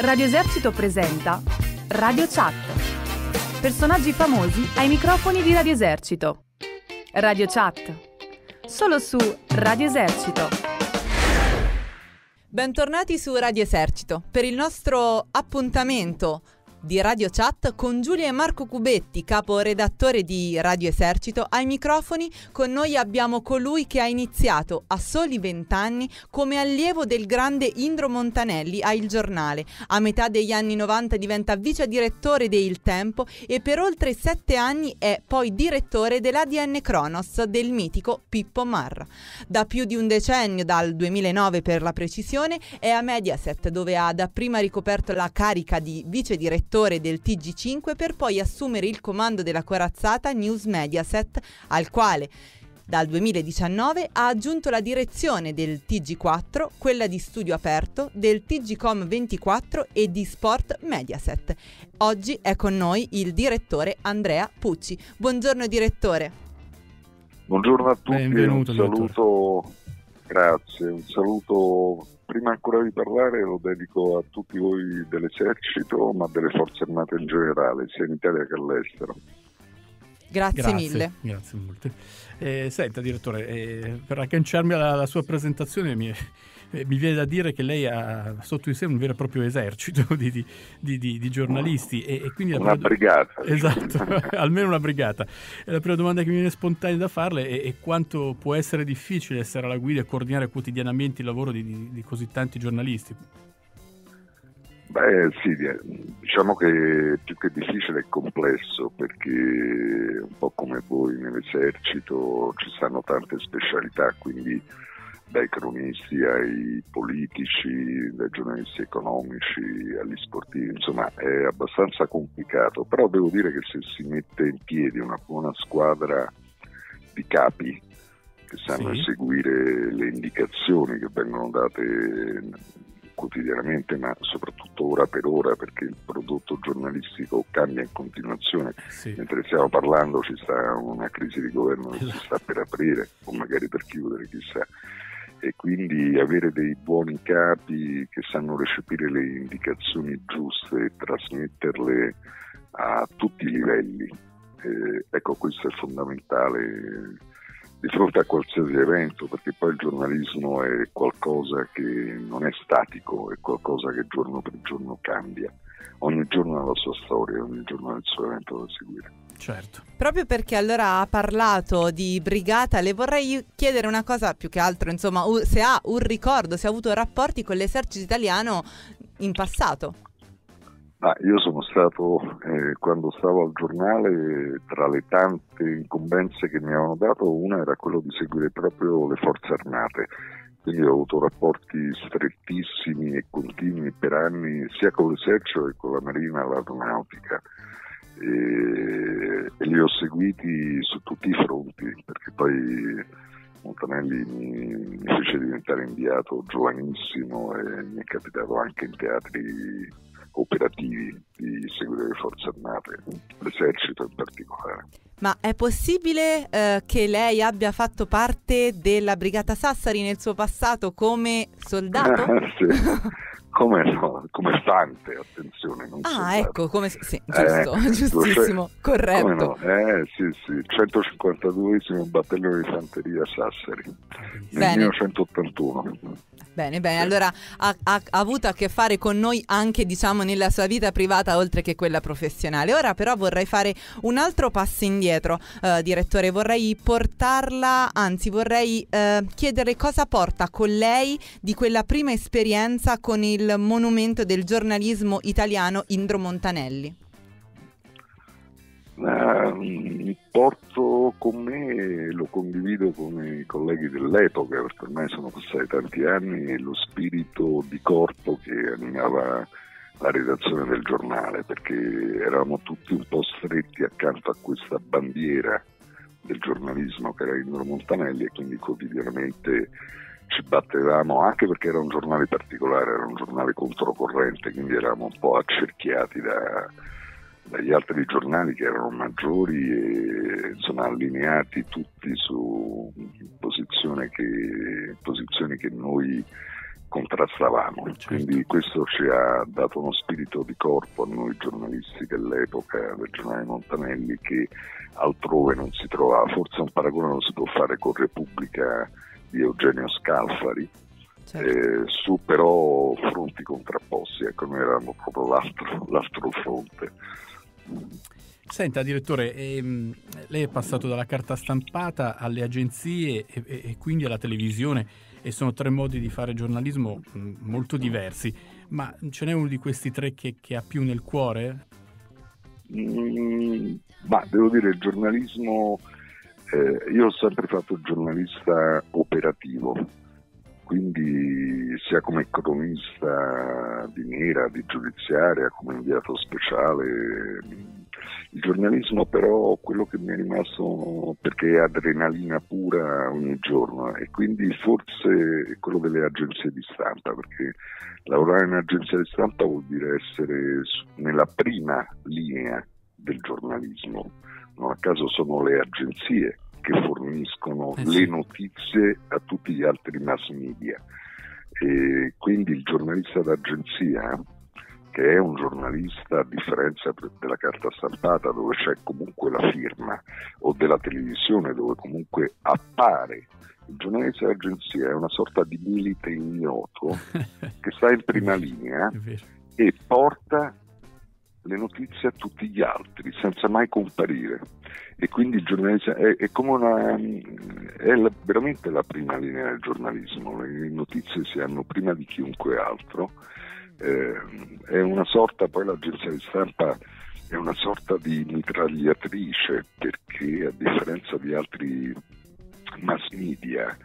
Radio Esercito presenta Radio Chat. Personaggi famosi ai microfoni di Radio Esercito. Radio Chat. Solo su Radio Esercito. Bentornati su Radio Esercito per il nostro appuntamento di Radio Chat con Giulia e Marco Cubetti, capo redattore di Radio Esercito. Ai microfoni con noi abbiamo colui che ha iniziato a soli vent'anni come allievo del grande Indro Montanelli a Il Giornale. A metà degli anni 90 diventa vice direttore di Il Tempo e per oltre sette anni è poi direttore dell'ADN Kronos del mitico Pippo Marra. Da più di un decennio, dal 2009 per la precisione, è a Mediaset dove ha dapprima ricoperto la carica di vice direttore del TG5 per poi assumere il comando della corazzata News Mediaset al quale dal 2019 ha aggiunto la direzione del TG4, quella di studio aperto, del TGCom 24 e di Sport Mediaset. Oggi è con noi il direttore Andrea Pucci. Buongiorno direttore. Buongiorno a tutti, Benvenuto, un saluto, grazie, un saluto prima ancora di parlare lo dedico a tutti voi dell'esercito, ma delle forze armate in generale, sia in Italia che all'estero. Grazie, Grazie mille. Grazie molte. Eh, senta, direttore, eh, per agganciarmi alla, alla sua presentazione mi, eh, mi, viene da dire che lei ha sotto di sé un vero e proprio esercito di, di, di, di giornalisti. E, e, quindi una prima... brigata. Esatto, almeno una brigata. E la prima domanda che mi viene spontanea da farle è, è, quanto può essere difficile essere alla guida e coordinare quotidianamente il lavoro di così tanti giornalisti. Beh sì, diciamo che più che difficile è complesso perché un po' come voi nell'esercito ci stanno tante specialità, quindi dai cronisti ai politici, dai giornalisti economici agli sportivi, insomma è abbastanza complicato, però devo dire che se si mette in piedi una buona squadra di capi che sanno sì. eseguire le indicazioni che vengono date quotidianamente, ma soprattutto ora per ora, perché il prodotto giornalistico cambia in continuazione. Sì. Mentre stiamo parlando ci sta una crisi di governo che si sta per aprire, o magari per chiudere, chissà. E quindi avere dei buoni capi che sanno recepire le indicazioni giuste e trasmetterle a tutti i livelli. Eh, ecco, questo è fondamentale di fronte a qualsiasi evento, perché poi il giornalismo è qualcosa che non è statico, è qualcosa che giorno per giorno cambia. Ogni giorno ha la sua storia, ogni giorno ha il suo evento da seguire. Certo. Proprio perché allora ha parlato di brigata, le vorrei chiedere una cosa più che altro, insomma, se ha un ricordo, se ha avuto rapporti con l'esercito italiano in passato. Ah, io sono stato, eh, quando stavo al giornale, tra le tante incombenze che mi avevano dato, una era quello di seguire proprio le forze armate. Quindi ho avuto rapporti strettissimi e continui per anni sia con l'esercito che con la marina e l'aeronautica. E, e li ho seguiti su tutti i fronti, perché poi Montanelli mi, mi fece diventare inviato giovanissimo e mi è capitato anche in teatri operativi di seguire le forze armate, l'esercito in particolare. Ma è possibile eh, che lei abbia fatto parte della Brigata Sassari nel suo passato come soldato? sì. Come no, come stante, attenzione. Non ah, soldato. ecco, come sì, giusto, eh, giustissimo, corretto. No? Eh, sì, sì, 152 battaglione di fanteria Sassari, nel 1981. Bene, bene, allora ha, ha, ha, avuto a che fare con noi anche diciamo nella sua vita privata oltre che quella professionale. Ora però vorrei fare un altro passo indietro, eh, direttore, vorrei portarla, anzi vorrei eh, chiedere cosa porta con lei di quella prima esperienza con il monumento del giornalismo italiano Indro Montanelli. Uh, porto con me e lo condivido con i colleghi dell'epoca, perché ormai sono passati tanti anni, lo spirito di corpo che animava la redazione del giornale, perché eravamo tutti un po' stretti accanto a questa bandiera del giornalismo che era Indro Montanelli e quindi quotidianamente ci battevamo anche perché era un giornale particolare, era un giornale controcorrente, quindi eravamo un po' accerchiati da dagli altri giornali che erano maggiori e insomma, allineati tutti su posizioni che, posizioni che noi contrastavamo. Certo. Quindi questo ci ha dato uno spirito di corpo a noi giornalisti dell'epoca del giornale Montanelli che altrove non si trovava. Forse un paragone lo si può fare con Repubblica di Eugenio Scalfari, certo. eh, su però fronti contrapposti, ecco noi eravamo proprio l'altro, l'altro fronte. Senta direttore, ehm, lei è passato dalla carta stampata alle agenzie e, e, e, quindi alla televisione e sono tre modi di fare giornalismo mm, molto diversi, ma ce n'è uno di questi tre che, che ha più nel cuore? Mm, ma devo dire il giornalismo, eh, io ho sempre fatto giornalista operativo, quindi sia come cronista di nera, di giudiziaria, come inviato speciale. Il giornalismo però quello che mi è rimasto perché è adrenalina pura ogni giorno e quindi forse è quello delle agenzie di stampa perché lavorare in agenzia di stampa vuol dire essere nella prima linea del giornalismo. Non a caso sono le agenzie che forniscono eh sì. le notizie a tutti gli altri mass media. E quindi il giornalista d'agenzia, che è un giornalista a differenza della carta stampata dove c'è comunque la firma, o della televisione dove comunque appare il giornalista d'agenzia è una sorta di milite ignoto che sta in prima linea e porta le notizie a tutti gli altri senza mai comparire. E quindi il giornalista è, è come una è la, veramente la prima linea del giornalismo le notizie si hanno prima di chiunque altro. Eh, è una sorta poi l'agenzia di stampa è una sorta di mitragliatrice perché a differenza di altri mass media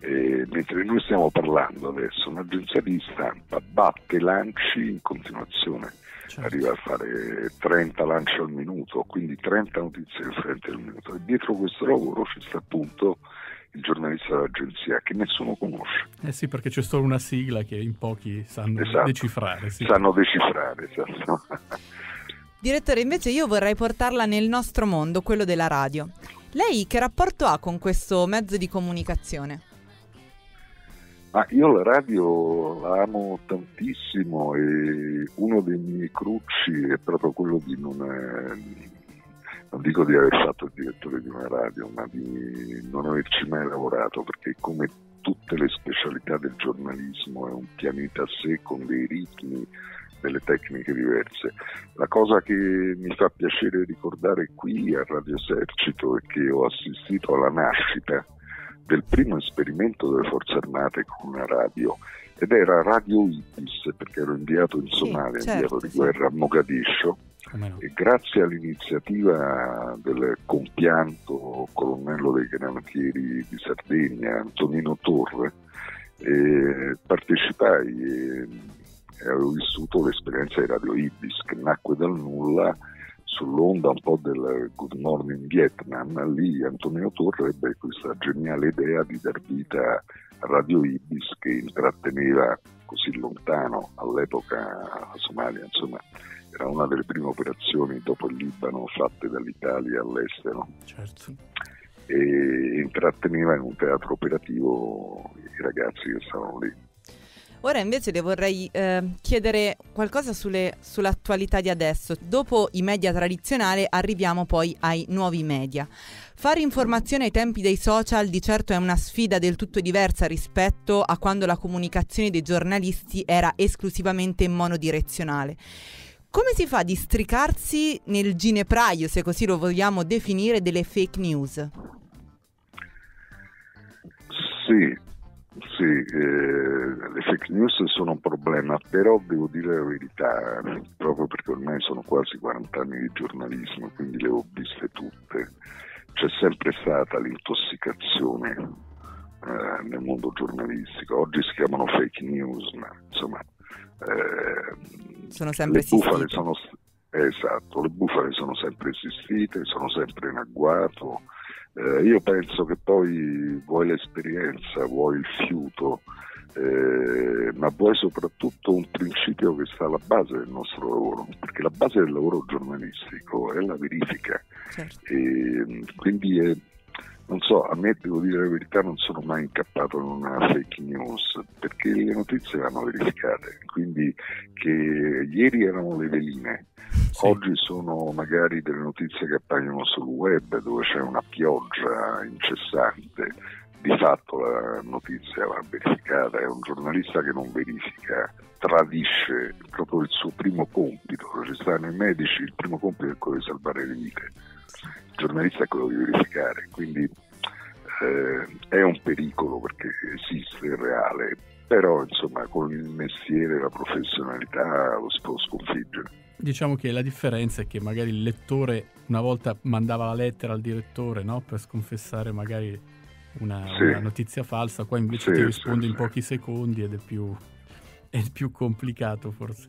eh, mentre noi stiamo parlando adesso un'agenzia di stampa batte lanci in continuazione certo. arriva a fare 30 lanci al minuto, quindi 30 notizie differenti al minuto. E dietro questo lavoro ci sta appunto il giornalista dell'agenzia che nessuno conosce. Eh sì, perché c'è solo una sigla che in pochi sanno esatto. decifrare. Sì. Sanno decifrare, esatto. Direttore, invece io vorrei portarla nel nostro mondo, quello della radio. Lei che rapporto ha con questo mezzo di comunicazione? Ah, io la radio la amo tantissimo e uno dei miei crucci è proprio quello di non, eh, non dico di aver fatto il direttore di una radio, ma di non averci mai lavorato perché come tutte le specialità del giornalismo è un pianeta a sé con dei ritmi, delle tecniche diverse. La cosa che mi fa piacere ricordare qui a Radio Esercito è che ho assistito alla nascita del primo esperimento delle forze armate con una radio ed era Radio Ibis perché ero inviato in Somalia, sì, certo, inviato di guerra a Mogadiscio no. e grazie all'iniziativa del compianto colonnello dei granatieri di Sardegna Antonino Torre eh, partecipai e, e avevo vissuto l'esperienza di Radio Ibis che nacque dal nulla sull'onda un po' del Good Morning Vietnam, lì Antonio Torre ebbe questa geniale idea di dar vita a Radio Ibis che intratteneva così lontano all'epoca la Somalia, insomma era una delle prime operazioni dopo il Libano fatte dall'Italia all'estero. Certo. E intratteneva in un teatro operativo i ragazzi che stavano lì. Ora invece le vorrei eh, chiedere qualcosa sulle, sull'attualità di adesso. Dopo i media tradizionali arriviamo poi ai nuovi media. Fare informazione ai tempi dei social di certo è una sfida del tutto diversa rispetto a quando la comunicazione dei giornalisti era esclusivamente monodirezionale. Come si fa a districarsi nel ginepraio, se così lo vogliamo definire, delle fake news? Sì, sì, eh, le fake news sono un problema, però devo dire la verità, proprio perché ormai sono quasi 40 anni di giornalismo, quindi le ho viste tutte. C'è sempre stata l'intossicazione eh, nel mondo giornalistico. Oggi si chiamano fake news, ma insomma... Eh, sono sempre bufale sono, esatto, le bufale sono sempre esistite, sono sempre in agguato eh, io penso che poi vuoi l'esperienza, vuoi il fiuto, eh, ma vuoi soprattutto un principio che sta alla base del nostro lavoro, perché la base del lavoro giornalistico è la verifica. Certo. E, quindi è, non so, a me devo dire la verità, non sono mai incappato in una fake news perché le notizie vanno verificate. Quindi che ieri erano le veline, sì. oggi sono magari delle notizie che appaiono sul web dove c'è una pioggia incessante. Di fatto la notizia va verificata, è un giornalista che non verifica, tradisce proprio il suo primo compito, ci stanno i medici, il primo compito è quello di salvare le vite giornalista è quello di verificare, quindi eh, è un pericolo perché esiste, è reale, però insomma con il mestiere, la professionalità lo si può sconfiggere. Diciamo che la differenza è che magari il lettore una volta mandava la lettera al direttore no? per sconfessare magari una, sì. una, notizia falsa, qua invece sì, ti risponde sì, in pochi secondi ed è più, è più complicato forse.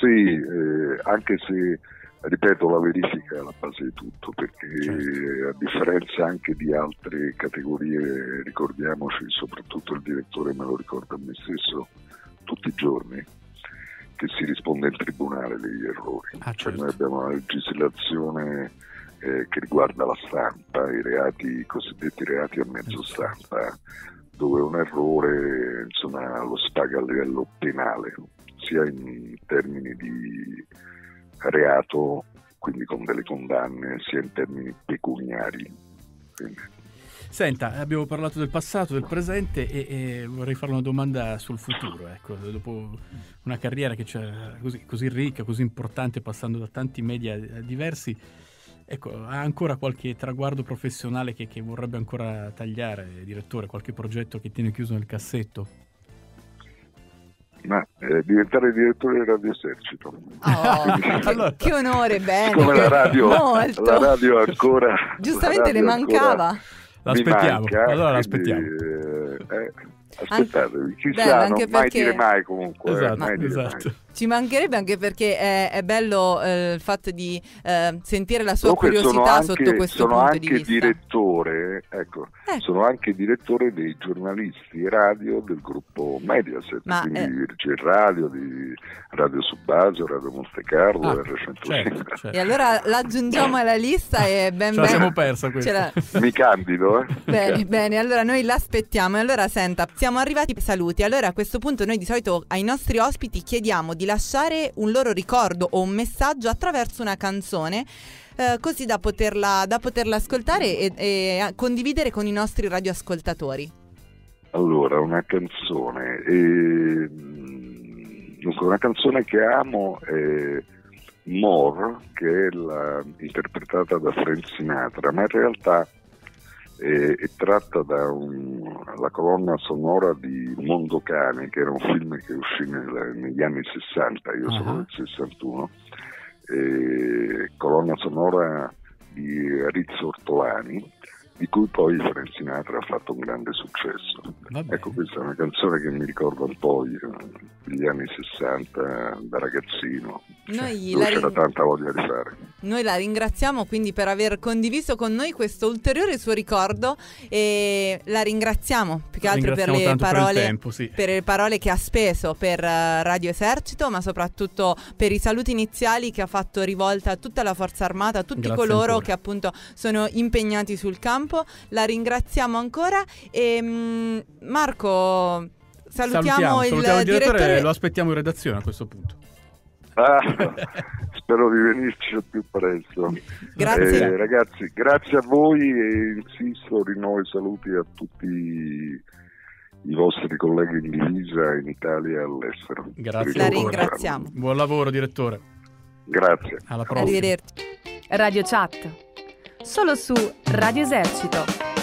Sì, eh, anche se ripeto, la verifica è la base di tutto, perché certo. a differenza anche di altre categorie, ricordiamoci, soprattutto il direttore me lo ricorda a me stesso tutti i giorni, che si risponde in tribunale degli errori. Ah, certo. cioè noi abbiamo una legislazione eh, che riguarda la stampa, i reati, i cosiddetti reati a mezzo esatto. stampa, dove un errore insomma, lo spaga a livello penale, sia in termini di reato, quindi con delle condanne sia in termini pecuniari. Quindi. Senta, abbiamo parlato del passato, del presente e, e, vorrei fare una domanda sul futuro. Ecco, dopo una carriera che c'è così, così, ricca, così importante, passando da tanti media diversi, ecco, ha ancora qualche traguardo professionale che, che vorrebbe ancora tagliare, direttore? Qualche progetto che tiene chiuso nel cassetto? ma eh, diventare direttore del Radio Esercito. Oh, allora, che onore, bene. Come la radio, la radio ancora... Giustamente radio le mancava. L'aspettiamo, manca, allora l'aspettiamo. Eh, eh, aspettatevi, chissà, Beh, non perché... mai dire mai comunque. Esatto, mai esatto. Mai. Ci mancherebbe anche perché è, è bello eh, il fatto di eh, sentire la sua Comunque curiosità anche, sotto questo punto di vista. Sono anche direttore, ecco, eh. sono anche direttore dei giornalisti radio del gruppo Mediaset, Ma, quindi eh, Virgin Radio, di Radio Subbasio, Radio Monte Carlo, ah, R150. Certo, certo. E allora l'aggiungiamo alla lista e ben Ce bene. siamo persa questa. Mi candido, eh? Bene, bene, allora noi l'aspettiamo. E allora senta, siamo arrivati ai saluti. Allora a questo punto noi di solito ai nostri ospiti chiediamo di lasciare un loro ricordo o un messaggio attraverso una canzone. Eh, così da poterla, da poterla ascoltare e, e, condividere con i nostri radioascoltatori. Allora, una canzone. Eh, una canzone che amo è More, che è la, interpretata da Frank Sinatra, ma in realtà è, è tratta dalla colonna sonora di Mondo Cane, che era un film che uscì nel, negli anni 60, io uh-huh. sono del 61, e, colonna sonora di Rizzo Ortolani, di cui poi Frank Sinatra ha fatto un grande successo. Ecco, questa è una canzone che mi ricorda un po' gli anni 60 da ragazzino, noi dove c'era tanta voglia di fare. Noi la ringraziamo quindi per aver condiviso con noi questo ulteriore suo ricordo e la ringraziamo più che altro per le, parole, per, tempo, sì. per le parole che ha speso per uh, Radio Esercito, ma soprattutto per i saluti iniziali che ha fatto rivolta a tutta la Forza Armata, a tutti Grazie coloro ancora. che appunto sono impegnati sul campo. La ringraziamo ancora e um, Marco salutiamo, salutiamo il, salutiamo il direttore, direttore. Lo aspettiamo in redazione a questo punto. Ah, spero di venirci al più presto. Grazie. Eh, ragazzi, grazie a voi e insisto, rinnovo i saluti a tutti i vostri colleghi in divisa in Italia e all'estero. Grazie. La ringraziamo. Buon lavoro, direttore. Grazie. Alla prossima. Arrivederci. Radio Chat. Solo su Radio Esercito.